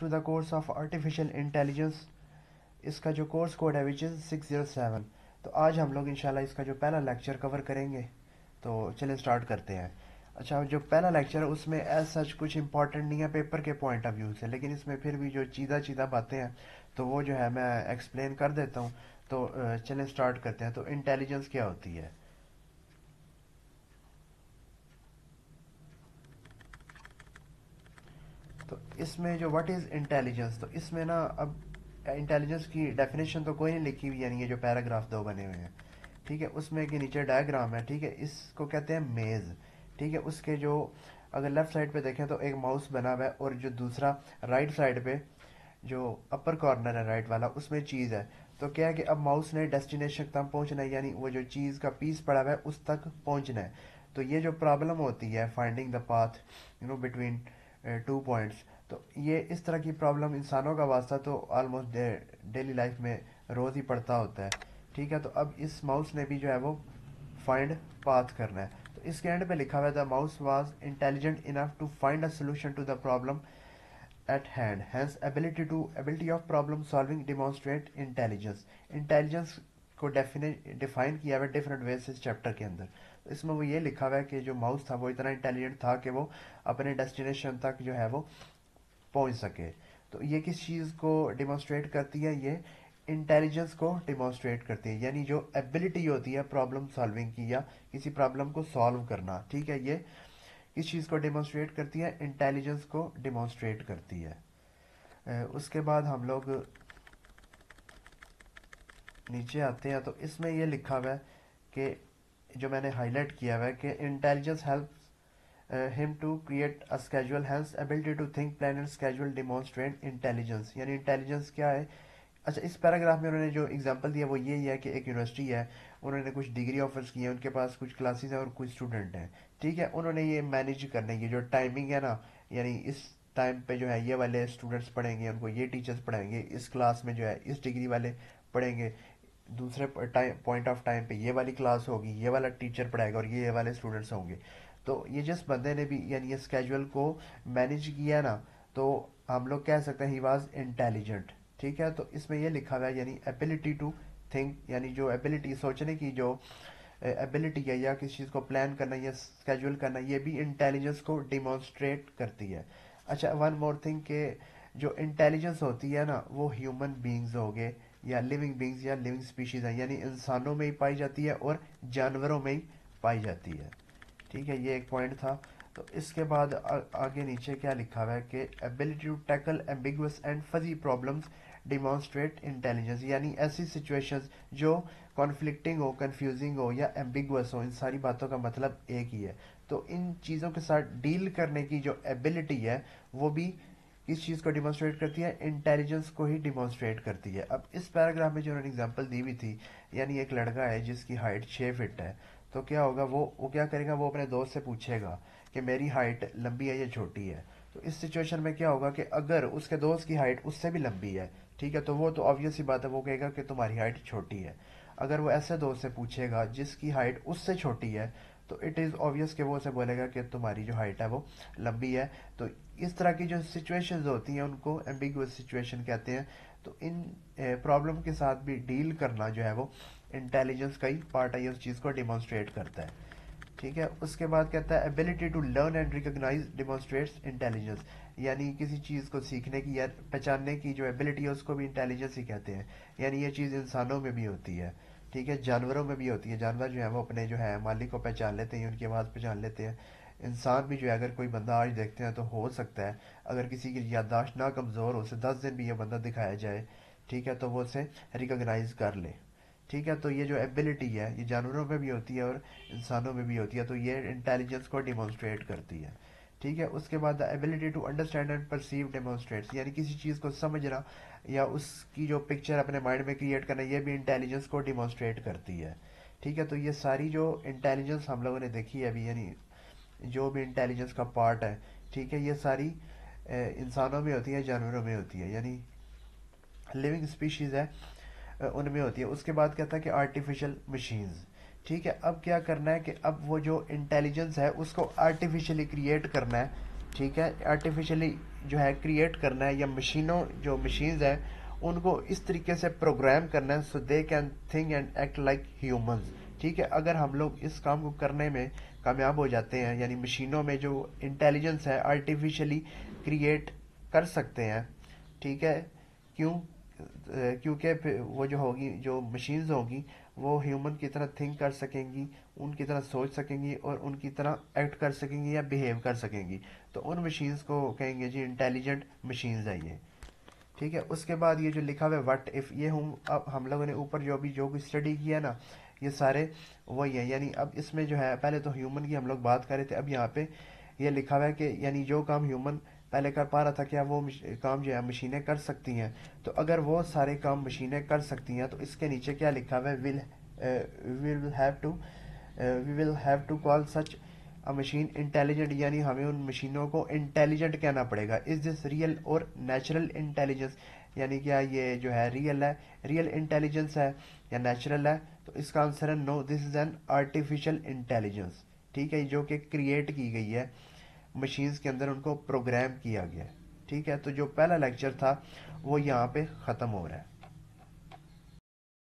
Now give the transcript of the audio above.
To the course of artificial intelligence इसका जो course code है which is six zero seven तो आज हम लोग इंशाल्लाह इसका जो पहला लेक्चर कवर करेंगे। तो चलिए स्टार्ट करते हैं। अच्छा जो पहला लेक्चर है उसमें एज सच कुछ इंपॉर्टेंट नहीं है पेपर के पॉइंट ऑफ़ व्यू से, लेकिन इसमें फिर भी जो चीज़ा चीज़ा बातें हैं तो वो जो है मैं एक्सप्लेन कर देता हूँ। तो चलें स्टार्ट करते हैं। तो इंटेलिजेंस क्या होती है? इसमें जो व्हाट इज़ इंटेलिजेंस तो इसमें ना अब इंटेलिजेंस की डेफिनेशन तो कोई नहीं लिखी हुई, यानी ये जो पैराग्राफ दो बने हुए हैं। ठीक है, उसमें के नीचे डायग्राम है, ठीक है, इसको कहते हैं मेज़ ठीक है, उसके जो अगर लेफ़्ट साइड पे देखें तो एक माउस बना हुआ है, और जो दूसरा राइट साइड पे जो अपर कॉर्नर है राइट वाला, उसमें चीज़ है। तो क्या है कि अब माउस ने डेस्टिनेशन तक पहुँचना है, यानी वो जो चीज़ का पीस पड़ा हुआ है, उस तक पहुँचना है। तो ये जो प्रॉब्लम होती है finding the path you know between two points तो ये इस तरह की प्रॉब्लम इंसानों का वास्ता तो ऑलमोस्ट डेली लाइफ में रोज़ ही पड़ता होता है। ठीक है तो अब इस माउस ने भी जो है वो फाइंड पाथ करना है। तो इसके एंड पे लिखा हुआ था mouse was intelligent enough to find a solution to the problem at hand hence ability to ability of problem solving demonstrate intelligence intelligence को डिफाइन किया हुआ डिफरेंट वेज इस चैप्टर के अंदर। तो इसमें वो ये लिखा हुआ है कि जो माउस था, वो इतना इंटेलिजेंट था कि वो अपने डेस्टिनेशन तक जो है वो पहुँच सके। तो ये किस चीज़ को डिमॉन्स्ट्रेट करती है? ये इंटेलिजेंस को डिमॉन्स्ट्रेट करती है। यानी जो एबिलिटी होती है प्रॉब्लम सॉल्विंग की या किसी प्रॉब्लम को सॉल्व करना, ठीक है? ये किस चीज़ को डिमॉन्स्ट्रेट करती है? इंटेलिजेंस को डिमॉन्स्ट्रेट करती है। उसके बाद हम लोग नीचे आते हैं। तो इसमें ये लिखा हुआ है कि, जो मैंने हाईलाइट किया हुआ है कि intelligence help him to create a schedule hence ability to think plan and schedule demonstrate intelligence यानी इंटेलिजेंस क्या है? अच्छा इस पैराग्राफ में उन्होंने जो एग्जांपल दिया, वो यही है कि एक यूनिवर्सिटी है, उन्होंने कुछ डिग्री ऑफर्स की है, उनके पास कुछ क्लासेस हैं और कुछ स्टूडेंट हैं। ठीक है? उन्होंने ये मैनेज करने की, जो टाइमिंग है ना, यानी इस टाइम पे जो है, ये वाले स्टूडेंट्स पढ़ेंगे, उनको ये टीचर्स पढ़ाएँगे, इस क्लास में जो है, इस डिग्री वाले पढ़ेंगे। दूसरे पॉइंट ऑफ़ टाइम पे ये वाली क्लास होगी, ये वाला टीचर पढ़ाएगा और ये वाले स्टूडेंट्स होंगे। तो ये जिस बंदे ने भी, यानी ये स्केजुअल को मैनेज किया ना तो हम लोग कह सकते हैं ही वॉज़ इंटेलिजेंट ठीक है? तो इसमें यह लिखा हुआ है, यानी एबिलिटी टू थिंक यानी जो एबिलिटी सोचने की जो एबिलिटी है या किसी चीज़ को प्लान करना, या स्केजुअल करना, ये भी इंटेलिजेंस को डिमॉन्स्ट्रेट करती है। अच्छा वन मोर थिंग के, जो इंटेलिजेंस होती है ना, वो ह्यूमन बींग्स हो गए, या लिविंग बींग्स या लिविंग स्पीशीज हैं, यानी इंसानों में ही पाई जाती है और जानवरों में ही पाई जाती है। ठीक है ये एक पॉइंट था। तो इसके बाद आ, आगे नीचे क्या लिखा हुआ है कि ability to tackle ambiguous and fuzzy problems demonstrate intelligence यानी ऐसी सिचुएशंस जो कॉन्फ्लिक्टिंग हो कंफ्यूजिंग हो या एम्बिगुअस हो इन सारी बातों का मतलब एक ही है। तो इन चीज़ों के साथ डील करने की जो एबिलिटी है वो भी किस चीज़ को डिमॉन्स्ट्रेट करती है? इंटेलिजेंस को ही डिमॉन्स्ट्रेट करती है। अब इस पैराग्राफ में जो उन्होंने एग्जांपल दी हुई थी यानी एक लड़का है जिसकी हाइट छः फिट है तो क्या होगा, वो वो क्या करेगा, वो अपने दोस्त से पूछेगा कि मेरी हाइट लंबी है या छोटी है। तो इस सिचुएशन में क्या होगा कि अगर उसके दोस्त की हाइट उससे भी लंबी है, ठीक है तो वो तो ऑब्वियस ही बात है, वो कहेगा कि तुम्हारी हाइट छोटी है। अगर वो ऐसे दोस्त से पूछेगा जिसकी हाइट उससे छोटी है तो इट इज़ ऑब्वियस कि वो उसे बोलेगा कि तुम्हारी जो हाइट है वो लंबी है। तो इस तरह की जो सिचुएशन होती हैं, उनको एम्बिगुअस सिचुएशन कहते हैं। तो इन प्रॉब्लम के साथ भी डील करना जो है वो इंटेलिजेंस का ही पार्ट है उस चीज़ को डिमॉन्स्ट्रेट करता है। ठीक है? उसके बाद कहता है ability to learn and recognise demonstrates intelligence यानी किसी चीज़ को सीखने की या पहचानने की जो एबिलिटी है, उसको भी इंटेलिजेंस ही कहते हैं। यानी ये चीज़ इंसानों में भी होती है। ठीक है? जानवरों में भी होती है। जानवर जो है, वो अपने जो है, मालिक को पहचान लेते हैं, उनकी आवाज़ पहचान लेते हैं। इंसान भी जो है, अगर कोई बंदा आज देखते हैं तो हो सकता है, अगर किसी की याददाश्त ना कमज़ोर हो, उसे दस दिन भी ये बंदा दिखाया जाए, ठीक है तो वो उसे रिकोगनाइज कर ले। ठीक है? तो ये जो एबिलिटी है, ये जानवरों में भी होती है और इंसानों में भी होती है तो ये इंटेलिजेंस को डिमॉन्स्ट्रेट करती है। ठीक है? उसके बाद the ability to understand and perceive demonstrates यानी किसी चीज़ को समझना या उसकी जो पिक्चर अपने माइंड में क्रिएट करना, ये भी इंटेलिजेंस को डिमॉन्स्ट्रेट करती है। ठीक है? तो ये सारी जो इंटेलिजेंस हम लोगों ने देखी है अभी, यानी जो भी इंटेलिजेंस का पार्ट है, ठीक है? ये सारी इंसानों में होती है, जानवरों में होती है। यानी लिविंग स्पीशीज़ है उनमें होती है। उसके बाद कहता है कि आर्टिफिशियल मशीन्स ठीक है, अब क्या करना है कि अब वो जो इंटेलिजेंस है, उसको आर्टिफिशियली क्रिएट करना है। ठीक है आर्टिफिशियली जो है क्रिएट करना है, या मशीनों, जो मशीन्स हैं, उनको इस तरीके से प्रोग्राम करना है so they can think and act like humans ठीक है, अगर हम लोग इस काम को करने में कामयाब हो जाते हैं, यानी मशीनों में जो इंटेलिजेंस है आर्टिफिशियली क्रिएट कर सकते हैं। ठीक है, क्यों? क्योंकि वो जो होगी, जो मशीन्स होगी, वो ह्यूमन की तरह थिंक कर सकेंगी, उनकी तरह सोच सकेंगी और उनकी तरह एक्ट कर सकेंगी या बिहेव कर सकेंगी। तो उन मशीन्स को कहेंगे जी इंटेलिजेंट मशीन्स है ये। ठीक है, उसके बाद ये जो लिखा हुआ है वट इफ़ ये हम, अब हम लोगों ने ऊपर जो भी जो भी स्टडी किया ना, ये सारे वही है। यानी अब इसमें जो है, पहले तो ह्यूमन की हम लोग बात कर रहे थे, अब यहाँ पे ये लिखा हुआ है कि यानी जो काम ह्यूमन पहले कर पा रहा था क्या वो काम जो है, मशीनें कर सकती हैं। तो अगर वो सारे काम मशीनें कर सकती हैं तो इसके नीचे क्या लिखा हुआ है? Will will have to we will have to call such a machine intelligent यानी हमें उन मशीनों को इंटेलिजेंट कहना पड़ेगा। इज़ दिस रियल और नेचुरल इंटेलिजेंस यानी क्या ये जो है रियल है? रियल इंटेलिजेंस है या नेचुरल है? तो इसका आंसर है no this is an artificial intelligence ठीक है, जो कि क्रिएट की गई है। मशीन्स के अंदर उनको प्रोग्राम किया गया है। ठीक है? तो जो पहला लेक्चर था, वो यहाँ पे ख़त्म हो रहा है।